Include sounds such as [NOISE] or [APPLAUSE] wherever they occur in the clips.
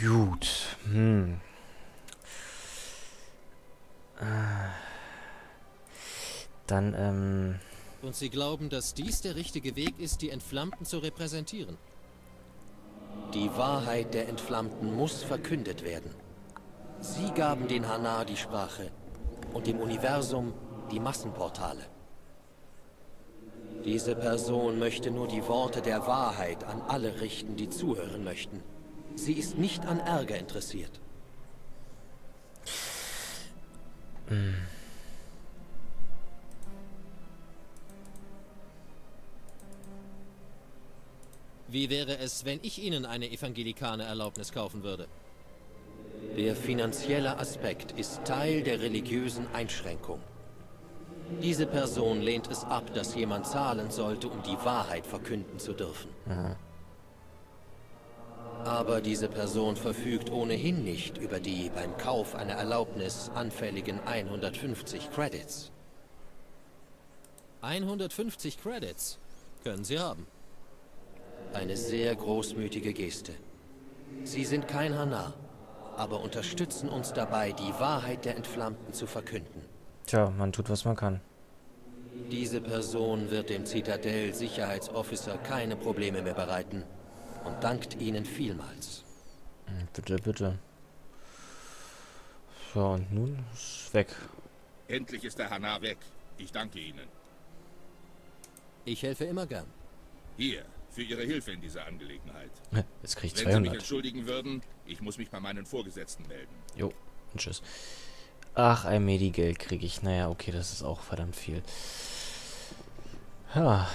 Gut. Hm. Äh. Dann, ähm... Und Sie glauben, dass dies der richtige Weg ist, die Entflammten zu repräsentieren? Die Wahrheit der Entflammten muss verkündet werden. Sie gaben den Hanar die Sprache und dem Universum die Massenportale. Diese Person möchte nur die Worte der Wahrheit an alle richten, die zuhören möchten. Sie ist nicht an Ärger interessiert. Hm. Wie wäre es, wenn ich Ihnen eine evangelikane Erlaubnis kaufen würde? Der finanzielle Aspekt ist Teil der religiösen Einschränkung. Diese Person lehnt es ab, dass jemand zahlen sollte, um die Wahrheit verkünden zu dürfen. Aha. Aber diese Person verfügt ohnehin nicht über die beim Kauf einer Erlaubnis anfälligen 150 Credits. 150 Credits können Sie haben. Eine sehr großmütige Geste. Sie sind kein Hanar, aber unterstützen uns dabei, die Wahrheit der Entflammten zu verkünden. Tja, man tut, was man kann. Diese Person wird dem Zitadell-Sicherheitsofficer keine Probleme mehr bereiten und dankt Ihnen vielmals. Hm, bitte, bitte. So, und nun ist weg. Endlich ist der Hanar weg. Ich danke Ihnen. Ich helfe immer gern. Hier, für Ihre Hilfe in dieser Angelegenheit. Jetzt krieg ich 200. Wenn Sie mich entschuldigen würden, ich muss mich bei meinen Vorgesetzten melden. Jo, und tschüss. Ach, ein Medi-Geld kriege ich. Naja, okay, das ist auch verdammt viel. Ja.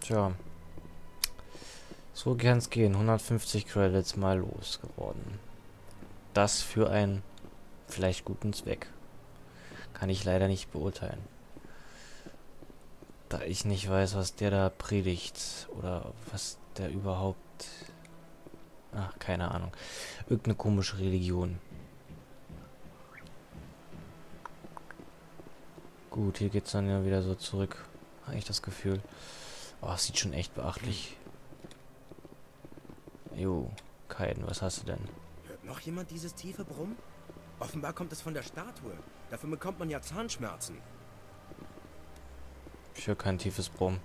Tja. So kann es gehen. 150 Credits mal losgeworden. Das für einen vielleicht guten Zweck. Kann ich leider nicht beurteilen da ich nicht weiß, was der da predigt oder was der überhaupt... Ach, keine Ahnung. Irgendeine komische Religion. Gut, hier geht's dann ja wieder so zurück. Habe ich das Gefühl. Oh, sieht schon echt beachtlich. Jo, Kaiden, was hast du denn? Hört noch jemand dieses tiefe Brummen? Offenbar kommt es von der Statue. Dafür bekommt man ja Zahnschmerzen. Ich höre kein tiefes Brummen.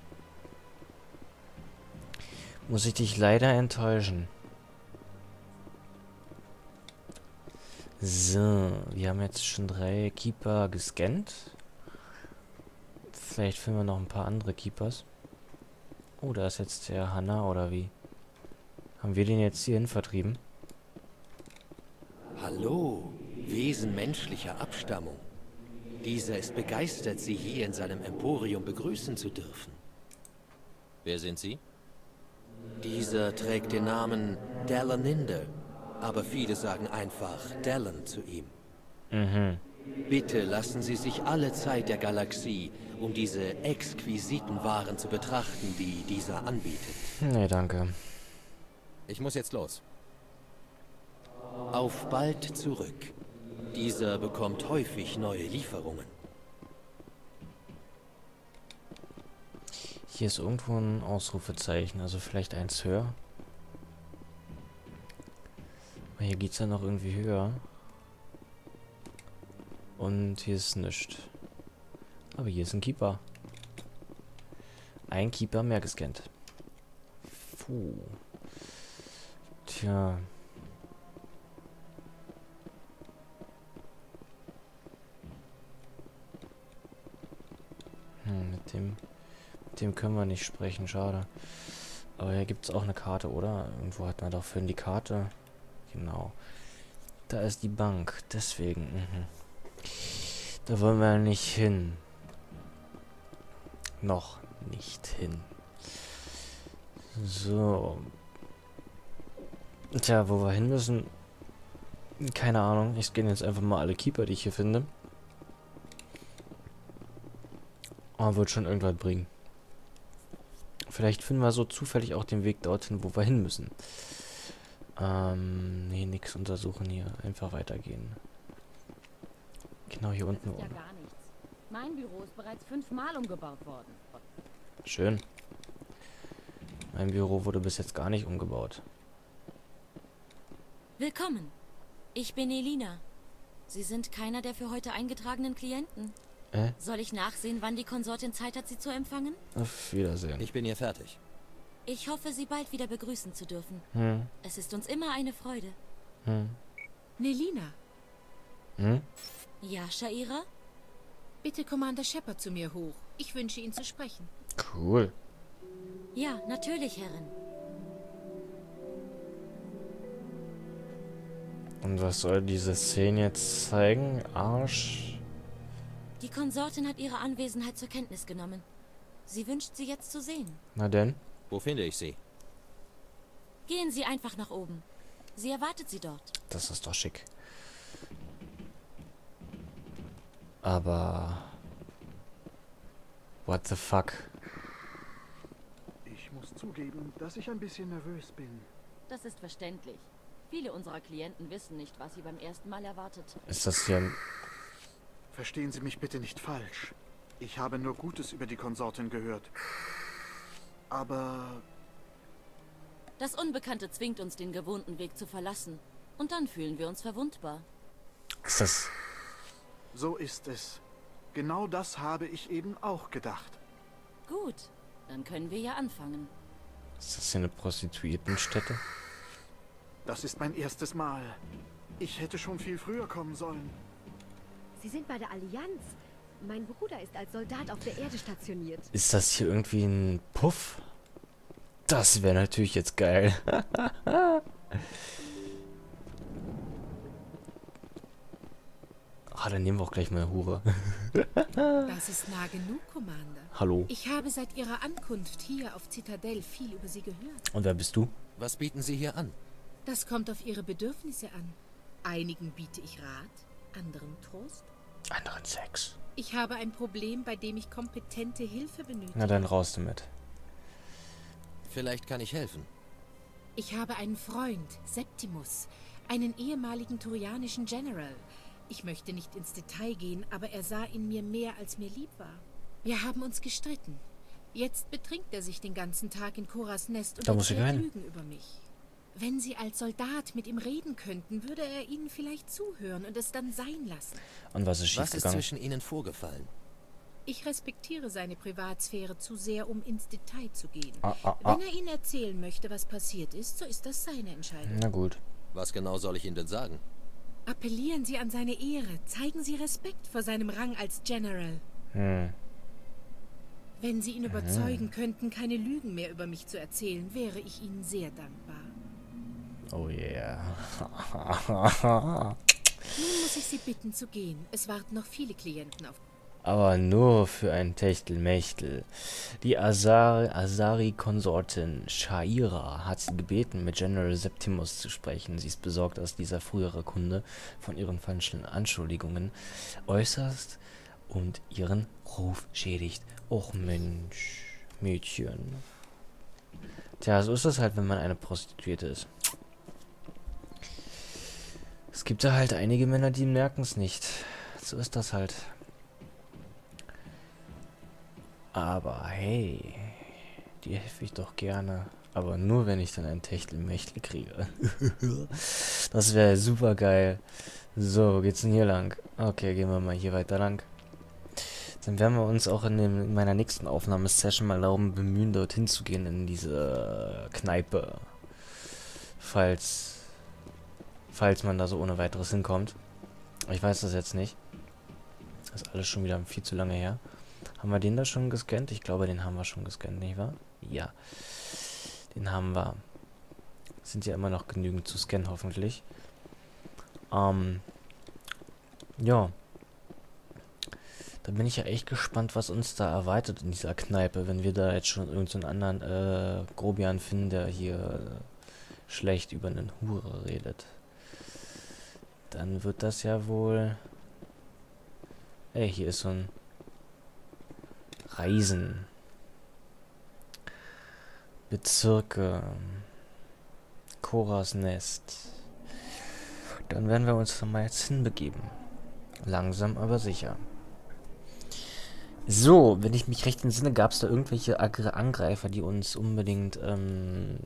Muss ich dich leider enttäuschen. So, wir haben jetzt schon drei Keeper gescannt. Vielleicht finden wir noch ein paar andere Keepers. Oh, da ist jetzt der Hanna, oder wie? Haben wir den jetzt hierhin vertrieben? Hallo, Wesen menschlicher Abstammung. Dieser ist begeistert, Sie hier in seinem Emporium begrüßen zu dürfen. Wer sind Sie? Dieser trägt den Namen Dalaninder, aber viele sagen einfach Dallon zu ihm. Mhm. Bitte lassen Sie sich alle Zeit der Galaxie, um diese exquisiten Waren zu betrachten, die dieser anbietet. Nee, danke. Ich muss jetzt los. Auf bald zurück. Dieser bekommt häufig neue Lieferungen. Hier ist irgendwo ein Ausrufezeichen, also vielleicht eins höher. Aber hier geht es ja noch irgendwie höher. Und hier ist nichts. Aber hier ist ein Keeper. Ein Keeper mehr gescannt. Puh. Tja. Hm, mit dem, mit dem können wir nicht sprechen, schade. Aber hier gibt es auch eine Karte, oder? Irgendwo hat man doch für die Karte. Genau. Da ist die Bank, deswegen. Mhm. Da wollen wir nicht hin. Noch nicht hin. So. Tja, wo wir hin müssen, keine Ahnung. Ich scanne jetzt einfach mal alle Keeper, die ich hier finde. Oh, wird schon irgendwas bringen. Vielleicht finden wir so zufällig auch den Weg dorthin, wo wir hin müssen. Ähm, nee, nix untersuchen hier. Einfach weitergehen. Genau hier unten. Ja gar nichts. Mein Büro ist bereits fünfmal umgebaut worden. Schön. Mein Büro wurde bis jetzt gar nicht umgebaut. Willkommen. Ich bin Elina. Sie sind keiner der für heute eingetragenen Klienten. Äh? Soll ich nachsehen, wann die Konsortin Zeit hat, Sie zu empfangen? Auf Wiedersehen. Ich bin hier fertig. Ich hoffe, Sie bald wieder begrüßen zu dürfen. Hm, Es ist uns immer eine Freude. hm, Nelina, hm? Ja, Shaira? bitte Commander Shepard zu mir hoch. Ich wünsche ihn zu sprechen. Cool. Ja, natürlich, Herrin. Und was soll diese Szene jetzt zeigen? Arsch. Die Konsortin hat Ihre Anwesenheit zur Kenntnis genommen. Sie wünscht Sie jetzt zu sehen. Na denn? Wo finde ich sie? Gehen Sie einfach nach oben. Sie erwartet Sie dort. Das ist doch schick. Aber... What the fuck? Ich muss zugeben, dass ich ein bisschen nervös bin. Das ist verständlich. Viele unserer Klienten wissen nicht, was sie beim ersten Mal erwartet. Ist das hier ein... Verstehen Sie mich bitte nicht falsch. Ich habe nur Gutes über die Konsortin gehört. Aber Das Unbekannte zwingt uns, den gewohnten Weg zu verlassen. Und dann fühlen wir uns verwundbar. Ist das... so ist es. Genau das habe ich eben auch gedacht. Gut, dann können wir ja anfangen. Ist das hier eine Prostituiertenstätte? Das ist mein erstes Mal. Ich hätte schon viel früher kommen sollen. Sie sind bei der Allianz. Mein Bruder ist als Soldat auf der Erde stationiert. Ist das hier irgendwie ein Puff? Das wäre natürlich jetzt geil. [LAUGHS] ah, dann nehmen wir auch gleich mal eine Hure. [LAUGHS] Das ist nah genug, Commander. Hallo. Ich habe seit Ihrer Ankunft hier auf Zitadelle viel über Sie gehört. Und wer bist du? Was bieten Sie hier an? Das kommt auf Ihre Bedürfnisse an. Einigen biete ich Rat, anderen Trost. Anderen Sex. Ich habe ein Problem, bei dem ich kompetente Hilfe benötige. Na dann raus damit. Vielleicht kann ich helfen. Ich habe einen Freund, Septimus, einen ehemaligen turianischen General. Ich möchte nicht ins Detail gehen, aber er sah in mir mehr, als mir lieb war. Wir haben uns gestritten. Jetzt betrinkt er sich den ganzen Tag in Koras Nest und Da muss ich rein. Lügen über mich. Wenn Sie als Soldat mit ihm reden könnten, würde er Ihnen vielleicht zuhören und es dann sein lassen. Und was ist Was ist zwischen Ihnen vorgefallen? Ich respektiere seine Privatsphäre zu sehr, um ins Detail zu gehen. Ah, ah, ah. Wenn er Ihnen erzählen möchte, was passiert ist, so ist das seine Entscheidung. Na gut. Was genau soll ich Ihnen denn sagen? Appellieren Sie an seine Ehre. Zeigen Sie Respekt vor seinem Rang als General. Hm. Wenn Sie ihn überzeugen könnten, keine Lügen mehr über mich zu erzählen, wäre ich Ihnen sehr dankbar. Oh yeah. Nun [LAUGHS] muss ich Sie bitten zu gehen. Es warten noch viele Klienten auf. Aber nur für ein Techtelmechtel. Die Azar Asari-Konsortin Shaira hat sie gebeten, mit General Septimus zu sprechen. Sie ist besorgt, dass dieser frühere Kunde von ihren falschen Anschuldigungen äußerst und ihren Ruf schädigt. Och Mensch, Mädchen. Tja, so ist es halt, wenn man eine Prostituierte ist. Es gibt da halt einige Männer, die merken es nicht. So ist das halt. Aber hey, die helfe ich doch gerne. Aber nur, wenn ich dann ein Techtelmechtel kriege. [LAUGHS] das wäre super geil. So, wo geht's denn hier lang? Okay, gehen wir mal hier weiter lang. Dann werden wir uns auch in, dem, in meiner nächsten Aufnahmesession mal darum bemühen, dorthin zu gehen, in diese Kneipe. Falls, falls man da so ohne weiteres hinkommt. Ich weiß das jetzt nicht. Das ist alles schon wieder viel zu lange her. Haben wir den da schon gescannt? Ich glaube, den haben wir schon gescannt, nicht wahr? Ja. Den haben wir. Sind ja immer noch genügend zu scannen, hoffentlich. Ähm. Ja. Da bin ich ja echt gespannt, was uns da erwartet in dieser Kneipe, wenn wir da jetzt schon irgendeinen anderen äh, Grobian finden, der hier äh, schlecht über einen Hure redet. Dann wird das ja wohl... Ey, hier ist so ein Reisen. Bezirke. Koras Nest. Dann werden wir uns mal jetzt hinbegeben. Langsam aber sicher. So, wenn ich mich recht entsinne, gab es da irgendwelche Angreifer, die uns unbedingt, ähm,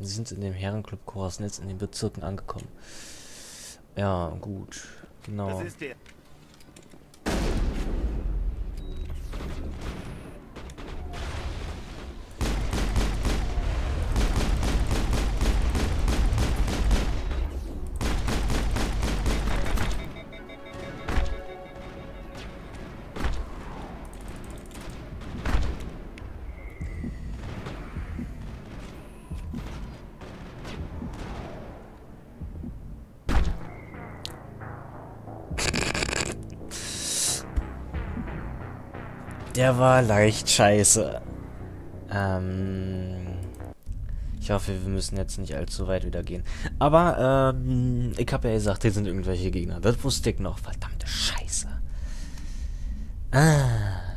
sind in dem Herrenclub Korsnitz in den Bezirken angekommen. Ja, gut. Genau. der. Der war leicht scheiße. Ähm. Ich hoffe, wir müssen jetzt nicht allzu weit wieder gehen. Aber, ähm, ich habe ja gesagt, hier sind irgendwelche Gegner. Das wusste ich noch. Verdammte Scheiße. Ah.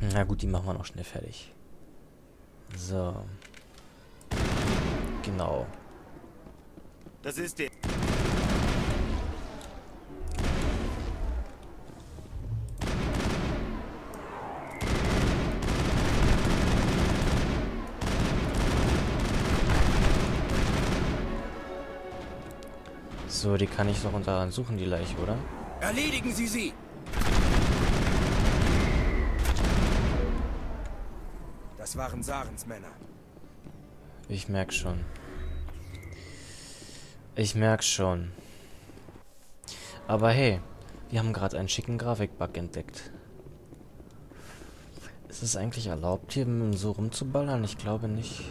Na gut, die machen wir noch schnell fertig. So. Genau. Das ist der. So, die kann ich doch untersuchen, die Leiche, oder? Erledigen Sie sie! Das waren Sarens Männer. Ich merk schon. Ich merk schon. Aber hey, wir haben gerade einen schicken Grafikbug entdeckt. Ist es eigentlich erlaubt, hier so rumzuballern? Ich glaube nicht.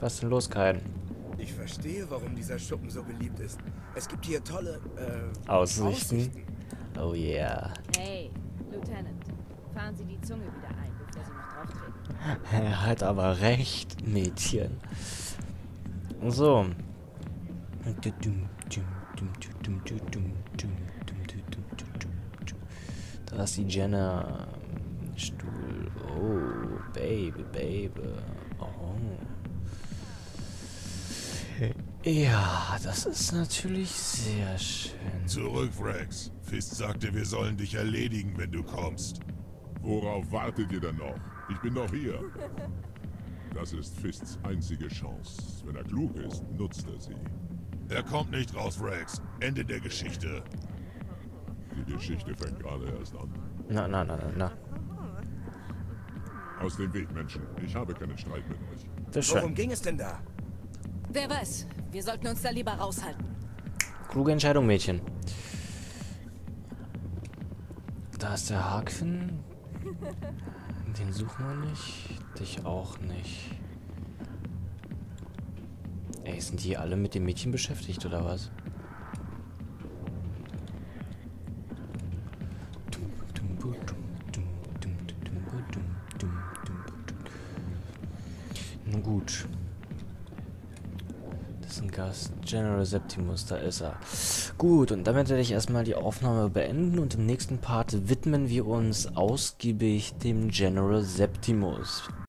Was ist denn los, Kain? Ich verstehe, warum dieser Schuppen so beliebt ist. Es gibt hier tolle, äh, Aussichten? Oh yeah. Hey, Lieutenant, fahren Sie die Zunge wieder ein, bevor Sie noch drauftreten. [LAUGHS] Er hat aber recht, Mädchen. So. Da ist die Jenna. Stuhl. Oh, Baby, Baby. Oh. Ja, das ist natürlich sehr schön. Zurück, Rex. Fist sagte, wir sollen dich erledigen, wenn du kommst. Worauf wartet ihr denn noch? Ich bin noch hier. Das ist Fists einzige Chance. Wenn er klug ist, nutzt er sie. Er kommt nicht raus, Rex. Ende der Geschichte. Die Geschichte fängt gerade erst an. Na, na, na, na, na. Aus dem Weg, Menschen. Ich habe keinen Streit mit euch. Das worum ging es denn da? Wer weiß, wir sollten uns da lieber raushalten. Kluge Entscheidung, Mädchen. Da ist der Haken. Den suchen wir nicht. Dich auch nicht. Ey, sind die alle mit dem Mädchen beschäftigt, oder was? Nun gut. Gast. General Septimus, da ist er. Gut, und damit werde ich erstmal die Aufnahme beenden und im nächsten Part widmen wir uns ausgiebig dem General Septimus.